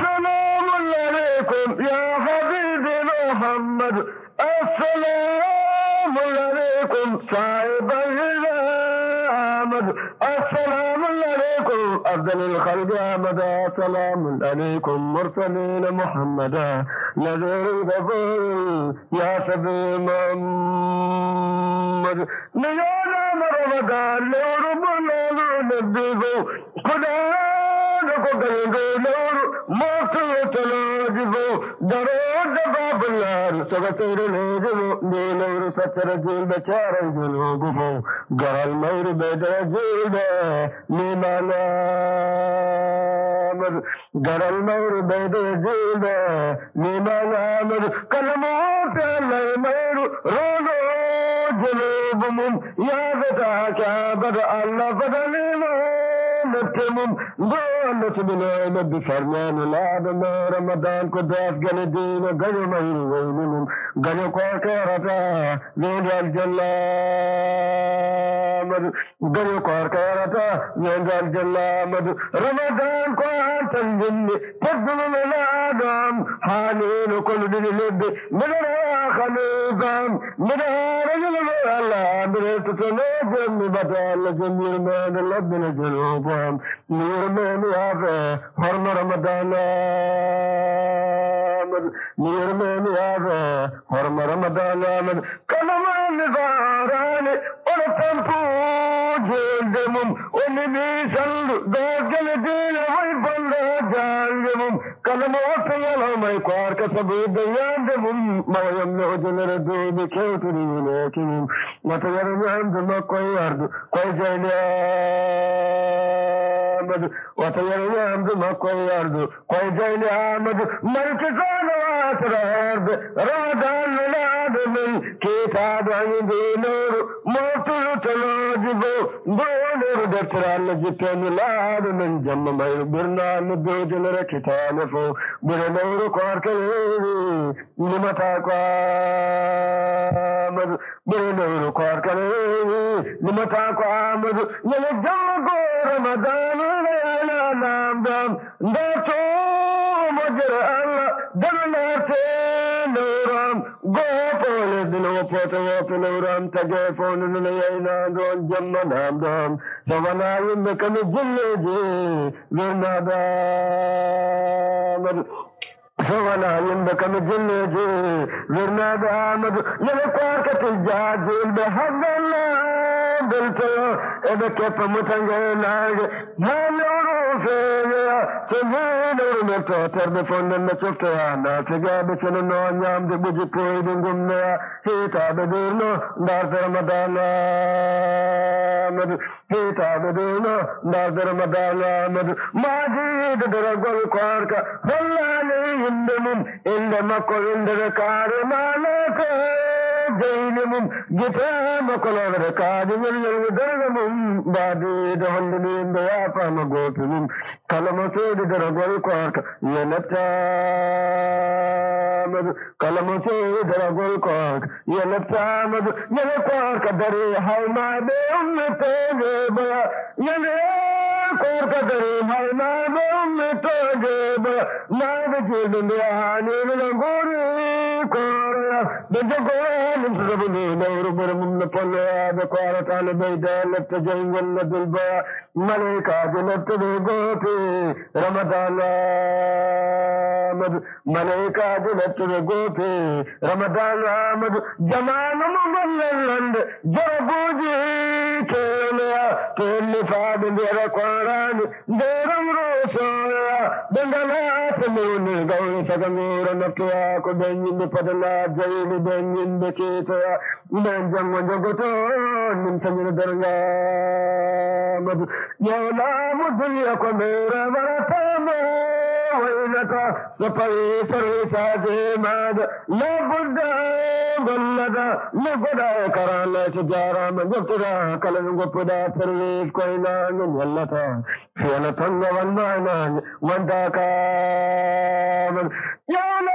السلام عليكم يا حبيبي محمد. السلام عليكم صاحب الرحمة السلام عليكم أفضل الخلق أبدا سلام عليكم مرسلين محمدا نذير الغفور يا سبي محمد. نيانا مرمدا نور بلالو نبيبو خدا ko ganga lor moto talojibo daro daga bular saga tere lejibo de lor satara jil bechara jilo gubo garal maur bedra jilbe ni mala mad garal maur bedra jilbe ni mala mad kalmo tala maur rolo jilubum ya bata ka bada allah badalimo نتمم ضالة بنعمة بفرمان العالم رمضان كداف قل دين قل مير وينم قل قرقرة من الجلامد قل قرقرة من الجلامد رمضان قوات الجن تقبل من آدم حالين كل دين لب من خليفان من رجل الله من تتنجم بدل جميل من لبنا جنوبا um, Nirman Yave, Horma Ramadan Nirman Yave, Horma Ramadan Kalaman Nivarani, Ola Pampu, சேந்தமும் ஒன்றுமே சொல்லுதத்தில் அவள் பல்ல ஜாந்தமும் கலமோசையலமை பார்க்க சபுதையாந்தமும் மயம் நோஜனரது கேட்டுரியும் மத்தையருந்து கொய்யார்து கொய்ஜையாமது ஒத்தையருந்து கொய்யார்து கொய்ஜையாமது மறுத்து காணவாசரார்து ராதான் விழாதுமில் கேட்டாதழுந்தேனோரு மோட்டுரு தொழாதுபோ Doğulur deprallıcı penilerimin cemmemey Burnanı böcelere kitane fo Bureleyru korkeli Nima takwamır Bureleyru korkeli Nima takwamır Yele cemmü goramadanı Leyla namdam Dato mocere ندوجن ركتان فو برنور كاركلي نمتا قامد برنور كاركلي نمتا قامد يلجم رمضان ليلا نام دام داتو مجر الله دلنا نورام غوپول دنو پوت وپنورام تگے فون نلینا دون جم نام دام سوانا يمكن جل جي ورنا دام سوانا يمكن جل جي ورنا دام बिल्कुल एदके पमुतंगेनाग मोलोरोफेया चेजेनोर मेटो terbe fonden de çoktu anda çege biçenin o anyam de buji koydun gumne hita de durno de durno dardar madana mad majid de ragol korka vallahi indemin എന്റെ മക്കൾ എന്റെ കാരമാലൊക്കെ ജയിലും ഗിതാമക്കളവരെ കാര്യങ്ങളിൽ വിതരണമും ബാധ്യത ഹൊണ്ടിന്റെ വ്യാപാമ ഗോപിനും കലമ ചെയ്തിരകൾ കോർക്ക എനത്താമത് കലമ ചെയ്തിരകൾ കോർക്ക എനത്താമത് എന कोई नाग नागुरू गोर पाण बेदान मले का न गोे رمضان آمد ملكة جنت بيقوتي رمضان آمد جمال مبلل جربوجي كيليا كيلي فاد دير قران ديرم روسويا دندنا سموني قولي سكمير نفيا كدين بفضلا جيل دين بكيتيا من جم جگتو من سجن درگا مد يولا مدنيا کو میرا ورثما ويلتا سپي سري ساجي ماد لا بد بلدا لبدا كرالا تجارا من جبتدا كلن غپدا سرويس کوينا من يلتا فيلا تنگ وندانا ونداكا يولا مدنيا کو میرا قام وينتا ستوي سرو ناغا لا بد غلدا لبدا كرالا شجارا من يبتدا كان نغبدا سرويس كوينا نغلتا سينا تنغ ونانا وندا كامد يندان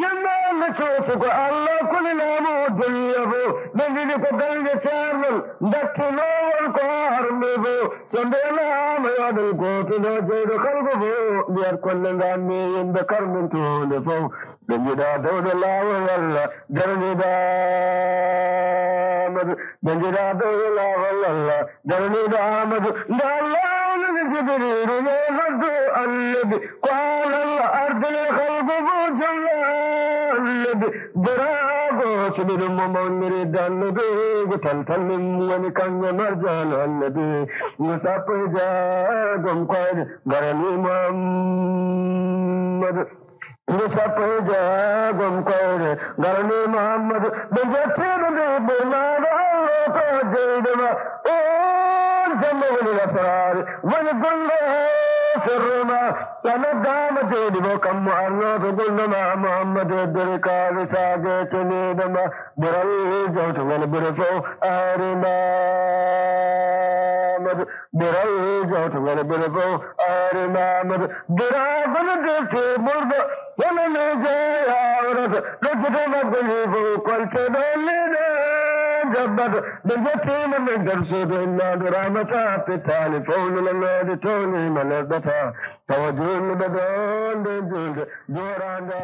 ఎన్నాళ్ళు చూసుకో అల్లకులు లేము దుయ్యవు నిన్నుకు కలిగి చేర్లు దక్కిలో వనుకోరు నీవు చండేలామయాదు కోటిలో చేడు కలుగువు నేర్కొల్లి దాన్ని ఎందు కర్మించులిపో బెంజిడా దౌడలావ వల్ల ధరణిదా బెంజిడా దౌడలా వల్ల ధరణిదా మధు جبريل يغدو الذي قال الأرض لخلقه جمله मम देठी कंग न जन हले मिस प घर मिस पूजा गुम करे घर जल सम تنقام تيدبو كم معرض قلنا محمد الدركا بساقة نيدما برل جوت والبرفو آرنا مد برل جوت والبرفو آرنا مد براغن دسي مرد ولن جايا ورد لجد مقلبو كل تدلنا جبد بجتي من درسد إلا درامتا بتالي فول لله توني ملذتا توجه بدون دجوج جورانا